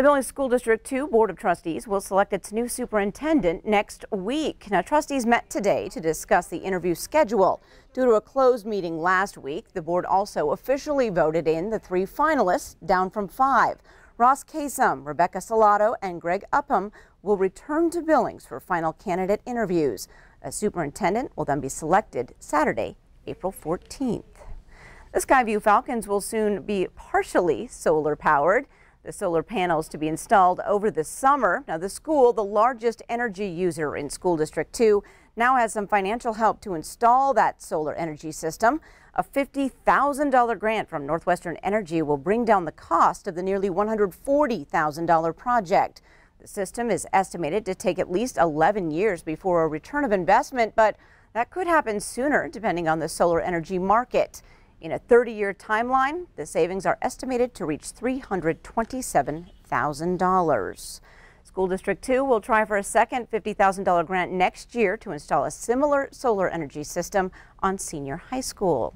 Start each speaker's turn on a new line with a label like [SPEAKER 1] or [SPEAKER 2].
[SPEAKER 1] The Billings School District 2 Board of Trustees will select its new superintendent next week. Now, trustees met today to discuss the interview schedule. Due to a closed meeting last week, the board also officially voted in the three finalists, down from five. Ross Kasem, Rebecca Salato, and Greg Upham will return to Billings for final candidate interviews. A superintendent will then be selected Saturday, April 14th. The Skyview Falcons will soon be partially solar powered the solar panels to be installed over the summer. Now, the school, the largest energy user in School District 2, now has some financial help to install that solar energy system. A $50,000 grant from Northwestern Energy will bring down the cost of the nearly $140,000 project. The system is estimated to take at least 11 years before a return of investment, but that could happen sooner depending on the solar energy market. In a 30-year timeline, the savings are estimated to reach $327,000. School District 2 will try for a second $50,000 grant next year to install a similar solar energy system on Senior High School.